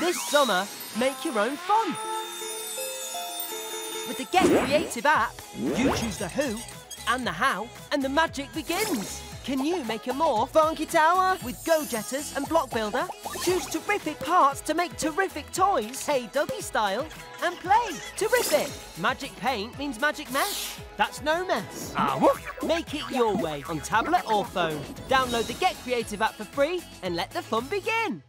This summer, make your own fun. With the Get Creative app, you choose the who and the how, and the magic begins. Can you make a more funky tower with Go Jetters and block builder? Choose terrific parts to make terrific toys. Hey, Duggee style, and play terrific. Magic paint means magic mesh. That's no mess. Ah, make it your way on tablet or phone. Download the Get Creative app for free and let the fun begin.